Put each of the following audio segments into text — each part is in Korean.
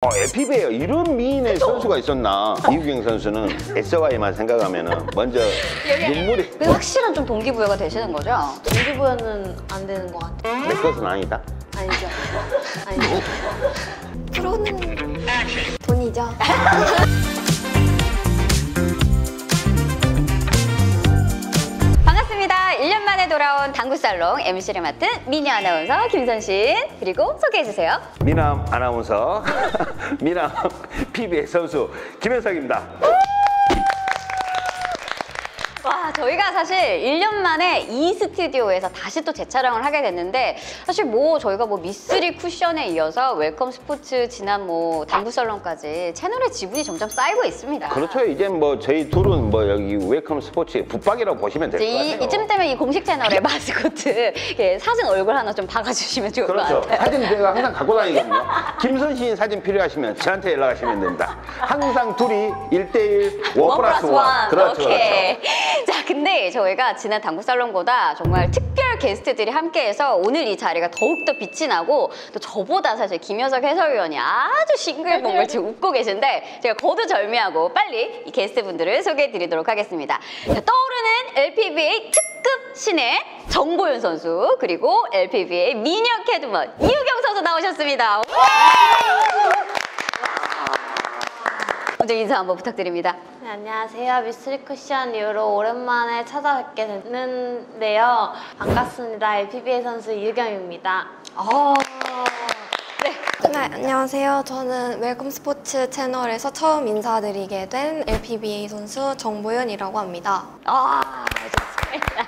어, 에피베어 이런 미인의 선수가 있었나? 이우경 선수는 SY만 생각하면 은 먼저 눈물이 그 확실한 좀 동기부여가 되시는 거죠? 동기부여는 안 되는 것 같아요. 내 것은 아니다. 아니죠. 아니죠. 프로는 돈이죠. 1년 만에 돌아온 당구살롱 MC를 맡은 미녀 아나운서 김선신 그리고 소개해주세요. 미남 아나운서, 미남 PBA 선수 김현석입니다. 와 저희가 사실 1년 만에 이 스튜디오에서 다시 또 재촬영을 하게 됐는데 사실 뭐 저희가 뭐 미쓰리 쿠션에 이어서 웰컴 스포츠 지난 뭐 당구 살롱까지 채널의 지분이 점점 쌓이고 있습니다. 그렇죠. 이제 뭐 저희 둘은 뭐 여기 웰컴 스포츠의 붙박이라고 보시면 될것 이제 이, 같아요. 이 쯤 되면 이 공식 채널의 마스코트 예, 사진 얼굴 하나 좀 박아주시면 좋을 그렇죠. 것 같아요. 사진 제가 항상 갖고 다니거든요. 김선신 사진 필요하시면 저한테 연락하시면 됩니다. 항상 둘이 1대1 원 플러스 원. 그렇죠. 오케이. 그렇죠. 자, 근데 저희가 지난 당구 살롱보다 정말 특별 게스트들이 함께해서 오늘 이 자리가 더욱더 빛이 나고 또 저보다 사실 김효석 해설위원이 아주 싱글벙글 지금 웃고 계신데 제가 거두절미하고 빨리 이 게스트분들을 소개해드리도록 하겠습니다. 자, 떠오르는 LPBA 특급 신예 정보윤 선수 그리고 LPBA 미녀 개그우먼 이우경 선수 나오셨습니다. 먼저 인사 한번 부탁드립니다. 네, 안녕하세요. 미스리 쿠션 이후로 오랜만에 찾아뵙게 됐는데요. 반갑습니다. LPBA 선수 이우경입니다. 아, 네. 네, 안녕하세요. 저는 웰컴 스포츠 채널에서 처음 인사드리게 된 LPBA 선수 정보윤이라고 합니다. 아, 좋습니다.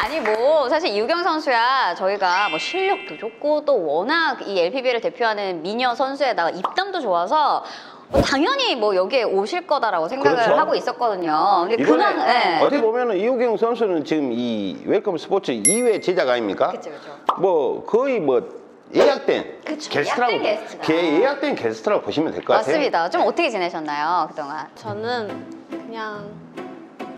아니 뭐 사실 이우경 선수야 저희가 뭐 실력도 좋고 또 워낙 이 LPBA를 대표하는 미녀 선수에다가 입담도 좋아서 뭐 당연히 뭐 여기에 오실 거다라고 생각을 그렇죠. 하고 있었거든요. 근데 이번에 그만 예. 어떻게 보면은 이우경 선수는 지금 이 웰컴 스포츠 2회 제작 아닙니까? 그쵸, 그쵸. 뭐 거의 뭐 예약된 그쵸, 게스트라고 예약된 게스트다. 게- 예약된 게스트라고 보시면 될 것 같아요. 맞습니다. 좀 어떻게 지내셨나요 그동안? 저는 그냥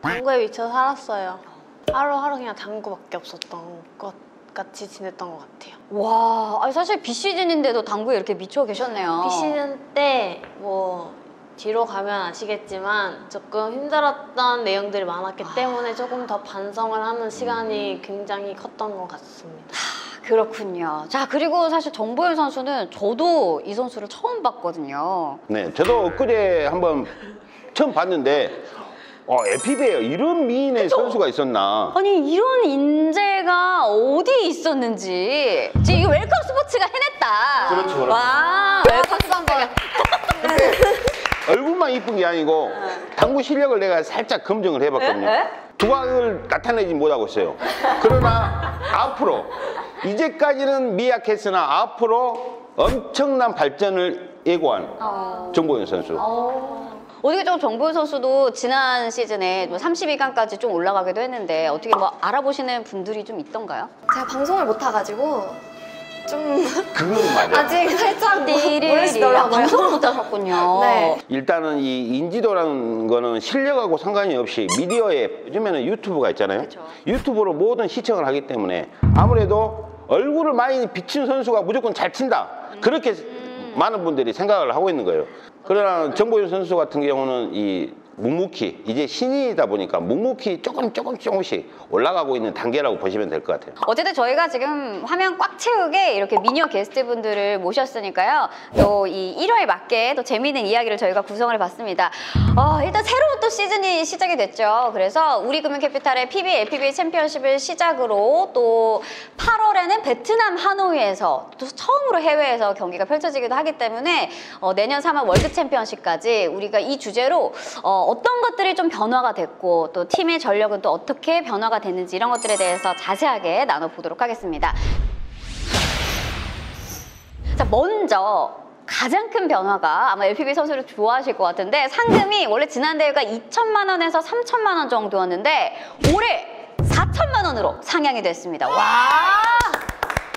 당구에 미쳐 살았어요. 하루하루 그냥 당구밖에 없었던 것 같이 지냈던 것 같아요. 와, 아니 사실 비시즌인데도 당구에 이렇게 미쳐 계셨네요. 비시즌 때 뭐 뒤로 가면 아시겠지만 조금 힘들었던 내용들이 많았기 때문에 조금 더 반성을 하는 시간이 굉장히 컸던 것 같습니다. 그렇군요. 자 그리고 사실 정보현 선수는 저도 이 선수를 처음 봤거든요. 네, 저도 엊그제 한번 처음 봤는데 어, 에피베어 이런 미인의 선수가 있었나? 아니 이런 인재가 어디 있었는지 지금 이거 웰컴 스포츠가 해냈다. 그렇죠, 그렇죠. 와 웰컴 한번. 얼굴만 이쁜 게 아니고 당구 실력을 내가 살짝 검증을 해봤거든요. 두각을 나타내지 못하고 있어요. 그러나 앞으로 이제까지는 미약했으나 앞으로 엄청난 발전을 예고한 정보윤 선수. 어 떻게 좀 정보현 선수도 지난 시즌에 뭐 32강까지 좀 올라가기도 했는데 어떻게 뭐 알아보시는 분들이 좀 있던가요? 제가 방송을 못 타가지고 좀 그건 맞아. 아직 살짝 모- 아. 방송을 못 하셨군요. 네. 일단은 이 인지도라는 거는 실력하고 상관이 없이 미디어에 요즘에는 유튜브가 있잖아요. 그쵸. 유튜브로 모든 시청을 하기 때문에 아무래도 얼굴을 많이 비친 선수가 무조건 잘 친다. 그렇게 많은 분들이 생각을 하고 있는 거예요. 그러나 정보윤 선수 같은 경우는 이 묵묵히 이제 신인이다 보니까 묵묵히 조금 조금 조금씩 올라가고 있는 단계라고 보시면 될 것 같아요. 어쨌든 저희가 지금 화면 꽉 채우게 이렇게 미녀 게스트분들을 모셨으니까요. 또 이 1화에 맞게 또 재미있는 이야기를 저희가 구성을 해봤습니다. 어, 일단 새로운 또 시즌이 시작이 됐죠. 그래서 우리금융캐피탈의 PB, LPBA 챔피언십을 시작으로 또 8월에는 베트남 하노이에서 또 처음으로 해외에서 경기가 펼쳐지기도 하기 때문에 어, 내년 3월 월드 챔피언십까지 우리가 이 주제로 어, 어떤 것들이 좀 변화가 됐고 또 팀의 전력은 또 어떻게 변화가 됐는지 이런 것들에 대해서 자세하게 나눠보도록 하겠습니다. 자, 먼저 가장 큰 변화가 아마 LPB 선수를 좋아하실 것 같은데 상금이 원래 지난 대회가 2천만 원에서 3천만 원 정도였는데 올해 4천만 원으로 상향이 됐습니다. 와!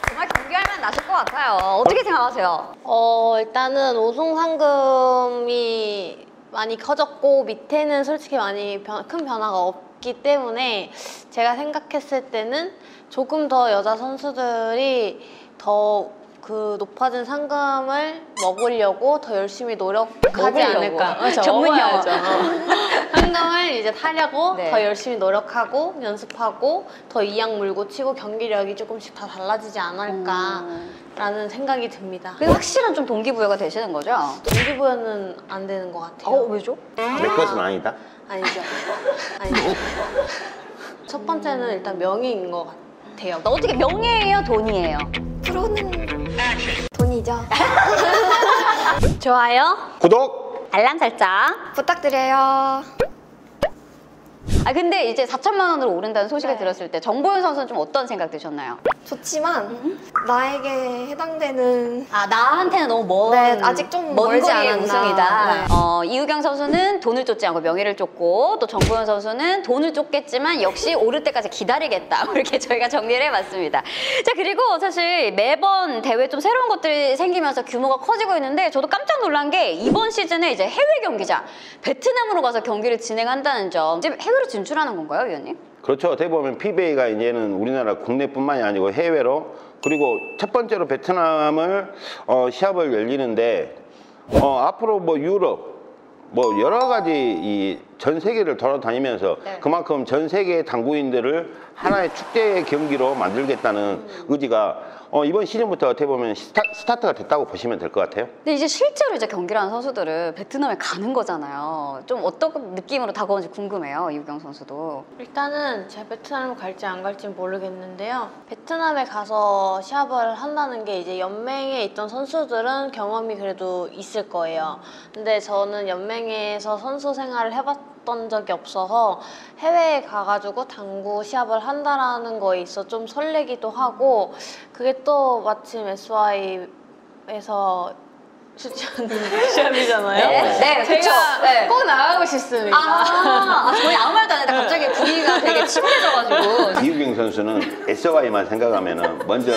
정말 경기할 만 나실 것 같아요. 어떻게 생각하세요? 어, 일단은 우승 상금이 많이 커졌고 밑에는 솔직히 많이 변- 큰 변화가 없기 때문에 제가 생각했을 때는 조금 더 여자 선수들이 더 그 높아진 상금을 먹으려고 더 열심히 노력하지 먹으려고. 않을까. 그렇죠, 전문 용어. 먹어야죠. 어. 상금을 이제 타려고 네. 더 열심히 노력하고 연습하고 더 이악 물고 치고 경기력이 조금씩 다 달라지지 않을까라는 생각이 듭니다. 그래서 확실한 좀 동기부여가 되시는 거죠? 동기부여는 안 되는 것 같아요. 어, 왜죠? 내 것은 아니다. 아니죠. 아니죠. 첫 번째는 일단 명예인 것 같아요. 나 어떻게 명예예요, 돈이에요? 프로는. 좋아요. 구독! 알람 설정. 부탁드려요. 아 근데 이제 4천만 원으로 오른다는 소식을 네. 들었을 때 정보현 선수는 좀 어떤 생각 드셨나요? 좋지만 나에게 해당되는 아 나한테는 너무 먼 네, 아직 좀 먼 멀지 거리의 않았나. 우승이다. 네. 어, 이우경 선수는 돈을 쫓지 않고 명예를 쫓고 또 정보현 선수는 돈을 쫓겠지만 역시 오를 때까지 기다리겠다. 이렇게 저희가 정리를 해봤습니다. 자 그리고 사실 매번 대회 좀 새로운 것들이 생기면서 규모가 커지고 있는데 저도 깜짝 놀란 게 이번 시즌에 이제 해외 경기장 베트남으로 가서 경기를 진행한다는 점. 이제 해외로 진출하는 건가요, 위원님? 그렇죠. 어떻게 보면 PBA가 이제는 우리나라 국내뿐만이 아니고 해외로 그리고 첫 번째로 베트남을 어, 시합을 열리는데 어, 앞으로 뭐 유럽 뭐 여러 가지 이 전 세계를 돌아다니면서 네. 그만큼 전 세계 당구인들을 하나의 축제 경기로 만들겠다는 의지가 어, 이번 시즌부터 어떻게 보면 스타, 스타 트가 됐다고 보시면 될 것 같아요. 근데 이제 실제로 이제 경기를 하는 선수들은 베트남에 가는 거잖아요. 좀 어떤 느낌으로 다가오는지 궁금해요, 이우경 선수도. 일단은 제가 베트남 갈지 안 갈지 모르겠는데요. 베트남에 가서 시합을 한다는 게 이제 연맹에 있던 선수들은 경험이 그래도 있을 거예요. 근데 저는 연맹에서 선수 생활을 해봤 던 적이 없어서 해외에 가가지고 당구 시합을 한다라는 거에 있어 좀 설레기도 하고 그게 또 마침 SY에서 시합이잖아요. 네, 네, 그쵸. 제가 네. 꼭 나가고 싶습니다. 아, 아, 저희 아무 말도 안 했는데 갑자기 분위기가 되게 침울해져가지고. 이우경 선수는 SY만 생각하면 은 먼저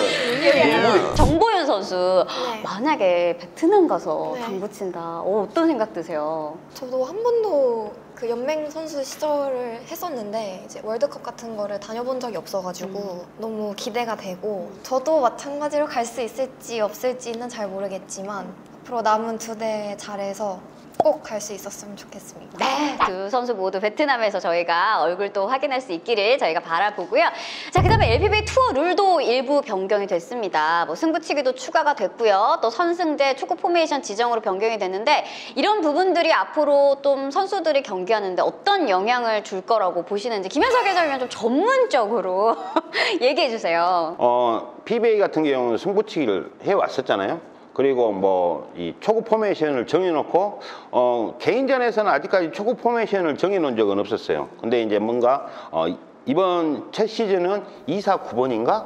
정보 현 선수, 네. 만약에 베트남 가서 네. 당구 친다. 어, 어떤 생각 드세요? 저도 한 번도 그 연맹 선수 시절을 했었는데 이제 월드컵 같은 거를 다녀본 적이 없어가지고 너무 기대가 되고 저도 마찬가지로 갈 수 있을지 없을지는 잘 모르겠지만 앞으로 남은 두 대회 잘해서 꼭 갈 수 있었으면 좋겠습니다. 네, 두 선수 모두 베트남에서 저희가 얼굴도 확인할 수 있기를 저희가 바라보고요. 자, 그 다음에 LPBA 투어 룰도 일부 변경이 됐습니다. 뭐 승부치기도 추가가 됐고요. 또 선승제 초구 포메이션 지정으로 변경이 됐는데 이런 부분들이 앞으로 좀 선수들이 경기하는데 어떤 영향을 줄 거라고 보시는지 김현석 해설위원 좀 전문적으로 얘기해 주세요. 어, PBA 같은 경우는 승부치기를 해왔었잖아요. 그리고 뭐 이 초구 포메이션을 정해놓고 어, 개인전에서는 아직까지 초구 포메이션을 정해놓은 적은 없었어요. 근데 이제 뭔가 어, 이번 첫 시즌은 2사 9번인가?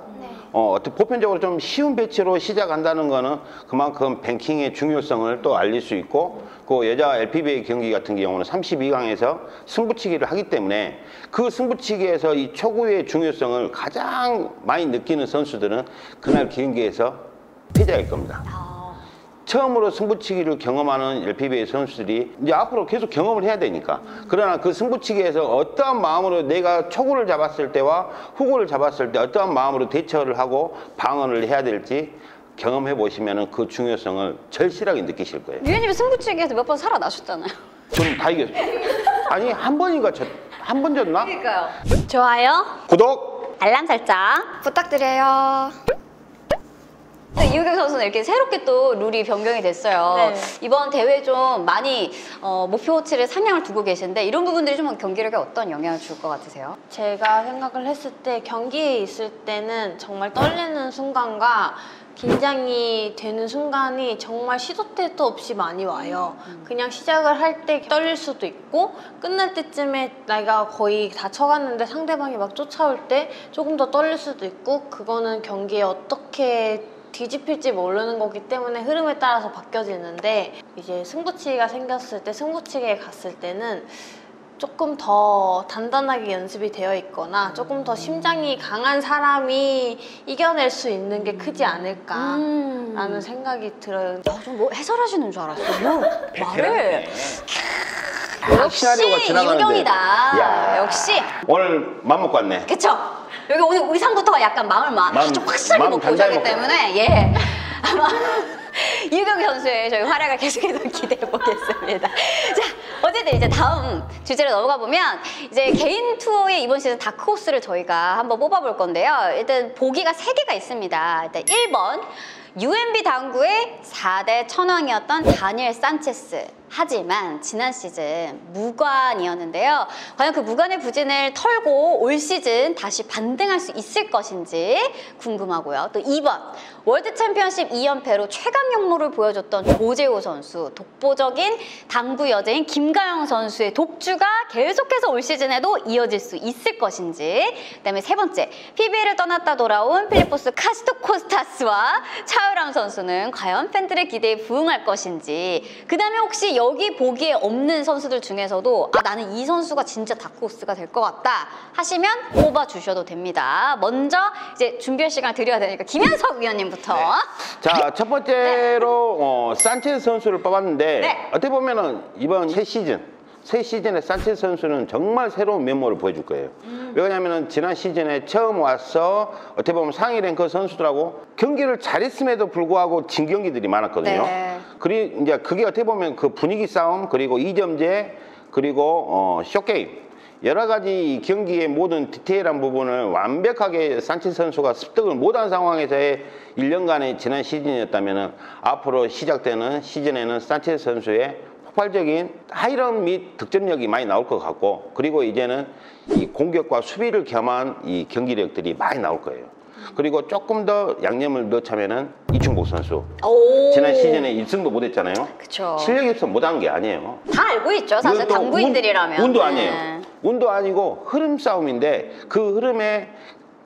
어, 어떻게 보편적으로 좀 쉬운 배치로 시작한다는 거는 그만큼 뱅킹의 중요성을 또 알릴 수 있고 그 여자 LPBA 경기 같은 경우는 32강에서 승부치기를 하기 때문에 그 승부치기에서 이 초구의 중요성을 가장 많이 느끼는 선수들은 그날 경기에서 패자일 겁니다. 처음으로 승부치기를 경험하는 LPBA 선수들이 이제 앞으로 계속 경험을 해야 되니까 그러나 그 승부치기에서 어떠한 마음으로 내가 초구를 잡았을 때와 후구를 잡았을 때 어떠한 마음으로 대처를 하고 방어를 해야 될지 경험해 보시면 그 중요성을 절실하게 느끼실 거예요. 위원님이 승부치기에서 몇 번 살아나셨잖아요. 저는 다 이겼어요. 아니 한 번인가 한번 졌나? 그러니까요. 좋아요. 구독! 알람 설정. 부탁드려요. 네, 이우경 선수는 이렇게 새롭게 또 룰이 변경이 됐어요. 네. 이번 대회 좀 많이 어, 목표치를 상향을 두고 계신데 이런 부분들이 좀 경기력에 어떤 영향을 줄 것 같으세요? 제가 생각을 했을 때 경기에 있을 때는 정말 떨리는 순간과 긴장이 되는 순간이 정말 시도 때도 없이 많이 와요. 그냥 시작을 할 때 떨릴 수도 있고 끝날 때쯤에 내가 거의 다 쳐갔는데 상대방이 막 쫓아올 때 조금 더 떨릴 수도 있고 그거는 경기에 어떻게 뒤집힐지 모르는 거기 때문에 흐름에 따라서 바뀌어지는데 이제 승부치기가 생겼을 때 승부치기에 갔을 때는 조금 더 단단하게 연습이 되어 있거나 조금 더 심장이 강한 사람이 이겨낼 수 있는 게 크지 않을까라는 음. 생각이 들어요. 어, 좀뭐 해설하시는 줄 알았어요. 뭐 말을 역시 시나리오가 지나가는데. 이우경이다. 야. 역시 오늘 맘 먹고 왔네. 그쵸? 여기 오늘 의상부터가 약간 마음을 막 마음- 좀 확실하게 마음 먹고 오셨기 먹고 때문에 예. 한번 유경 선수의 저희 활약을 계속해서 기대해 보겠습니다. 자, 어쨌든 이제 다음 주제로 넘어가 보면 이제 개인 투어의 이번 시즌 다크호스를 저희가 한번 뽑아볼 건데요. 일단 보기가 세 개가 있습니다. 일단 1번 UMB 당구의 4대 천왕이었던 다니엘 산체스. 하지만 지난 시즌 무관이었는데요. 과연 그 무관의 부진을 털고 올 시즌 다시 반등할 수 있을 것인지 궁금하고요. 또 2번 월드 챔피언십 2연패로 최강 면모를 보여줬던 조재호 선수, 독보적인 당구 여제인 김가영 선수의 독주가 계속해서 올 시즌에도 이어질 수 있을 것인지. 그다음에 세 번째 PBL을 떠났다 돌아온 필리포스 카스토코스타스와 차유람 선수는 과연 팬들의 기대에 부응할 것인지. 그다음에 혹시 여기 보기에 없는 선수들 중에서도 아 나는 이 선수가 진짜 다크호스가 될 것 같다 하시면 뽑아 주셔도 됩니다. 먼저 이제 준비할 시간 을 드려야 되니까 김현석 위원님부터. 자, 첫 번째로 어, 산체스 선수를 뽑았는데 네. 어떻게 보면은 이번 새 시즌 새 시즌에 산체스 선수는 정말 새로운 면모를 보여줄 거예요. 음. 왜냐하면 지난 시즌에 처음 와서 어떻게 보면 상위 랭크 선수들하고 경기를 잘했음에도 불구하고 진 경기들이 많았거든요. 네. 그리 이제 그게 어떻게 보면 그 분위기 싸움 그리고 이점제 그리고 어, 쇼게임 여러 가지 이 경기의 모든 디테일한 부분을 완벽하게 산체 선수가 습득을 못한 상황에서의 1년간의 지난 시즌이었다면 앞으로 시작되는 시즌에는 산체 선수의 폭발적인 하이런 및 득점력이 많이 나올 것 같고 그리고 이제는 이 공격과 수비를 겸한 이 경기력들이 많이 나올 거예요. 그리고 조금 더 양념을 넣자면은 이충복 선수 오. 지난 시즌에 1승도 못했잖아요. 그쵸. 실력 이 없어 못한 게 아니에요. 다 알고 있죠. 사실 당구인들이라면. 운, 네. 아니에요. 운도 아니고 흐름 싸움인데 그 흐름에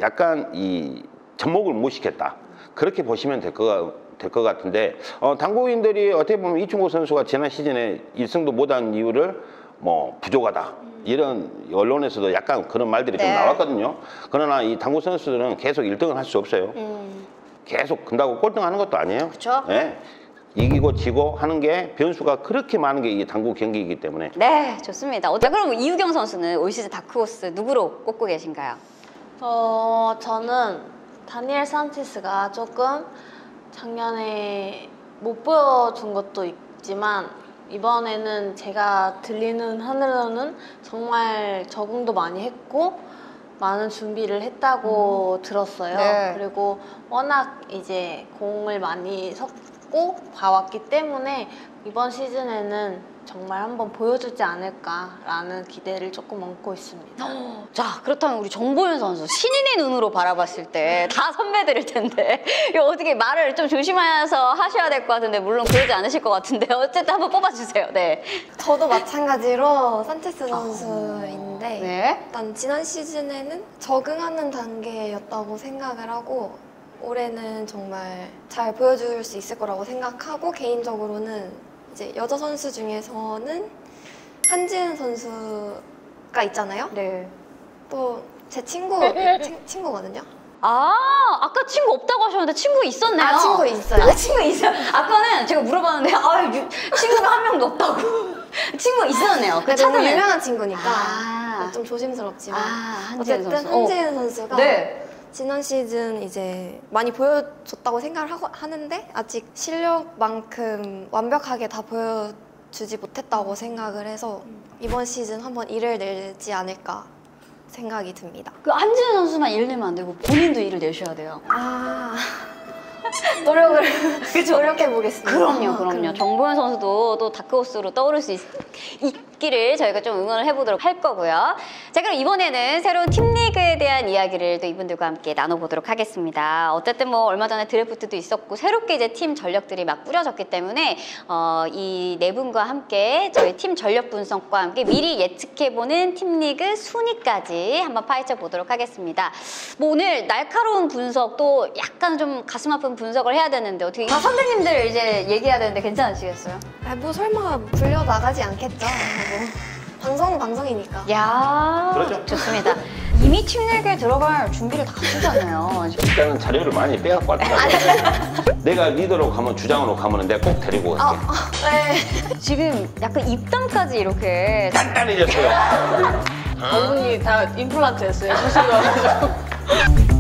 약간 이 접목을 못 시켰다. 그렇게 보시면 될 것 될 것 같은데 어, 당구인들이 어떻게 보면 이충호 선수가 지난 시즌에 1승도 못한 이유를 뭐 부족하다. 이런 언론에서도 약간 그런 말들이 네. 좀 나왔거든요. 그러나 이 당구 선수들은 계속 1등을 할 수 없어요. 음. 계속 근다고 꼴등하는 것도 아니에요. 그쵸. 예. 이기고 지고 하는 게 변수가 그렇게 많은 게 이 당구 경기이기 때문에 네, 좋습니다. 어, 자, 그럼 이우경 선수는 올 시즌 다크호스 누구로 꼽고 계신가요? 어, 저는 다니엘 산체스가 조금 작년에 못 보여준 것도 있지만 이번에는 제가 들리는 하늘로는 정말 적응도 많이 했고 많은 준비를 했다고 들었어요. 네. 그리고 워낙 이제 공을 많이 섞고 봐왔기 때문에 이번 시즌에는 정말 한번 보여주지 않을까라는 기대를 조금 얹고 있습니다. 자, 그렇다면 우리 정보윤 선수 신인의 눈으로 바라봤을 때 다 선배들일 텐데 이거 어떻게 말을 좀 조심해서 하셔야 될 것 같은데 물론 그러지 않으실 것 같은데 어쨌든 한번 뽑아주세요. 네. 저도 마찬가지로 산체스 선수인데 네. 일단 지난 시즌에는 적응하는 단계였다고 생각을 하고 올해는 정말 잘 보여줄 수 있을 거라고 생각하고 개인적으로는 이제 여자 선수 중에서는 한지은 선수가 있잖아요. 네. 또 제 친구 친, 친구거든요. 아, 아까 친구 없다고 하셨는데 친구 있었네요. 아, 친구 있어요. 아, 친구 있어요. 아까는 제가 물어봤는데 아, 유- 친구가 한 명도 없다고. 친구 있었네요. 그 너무 찾아내. 유명한 친구니까 아. 좀 조심스럽지만 아, 한지은 어쨌든 선수. 어. 한지은 선수가 네. 지난 시즌 이제 많이 보여줬다고 생각을 하고, 하는데 아직 실력만큼 완벽하게 다 보여주지 못했다고 생각을 해서 이번 시즌 한번 일을 내지 않을까 생각이 듭니다. 그 한지은 선수만 일 내면 안 되고 본인도 일을 내셔야 돼요. 아 노력을 노력해 보겠습니다. 그럼요, 그럼요. 정보현 선수도 또 다크호스로 떠오를 수 있, 기를 저희가 좀 응원을 해보도록 할 거고요. 자, 그럼 이번에는 새로운 팀리그에 대한 이야기를 또 이분들과 함께 나눠보도록 하겠습니다. 어쨌든 뭐 얼마 전에 드래프트도 있었고 새롭게 이제 팀 전력들이 막 꾸려졌기 때문에 어, 이 네 분과 함께 저희 팀 전력 분석과 함께 미리 예측해보는 팀리그 순위까지 한번 파헤쳐 보도록 하겠습니다. 뭐 오늘 날카로운 분석도 약간 좀 가슴 아픈 분석을 해야 되는데 어떻게 다 선배님들 이제 얘기해야 되는데 괜찮으시겠어요? 아, 뭐 설마 불려 나가지 않겠죠? 뭐 방송은 방송이니까. 야 그렇죠. 좋습니다. 이미 팀리그에 들어갈 준비를 다 하셨잖아요. 일단은 자료를 많이 빼갖고 왔더라고요. 내가 리더로 가면 주장으로 가면 내가 꼭 데리고 갈게. 네. 지금 약간 입담까지 이렇게 단단해졌어요. 얼굴이 다 임플란트 했어요. 수술로.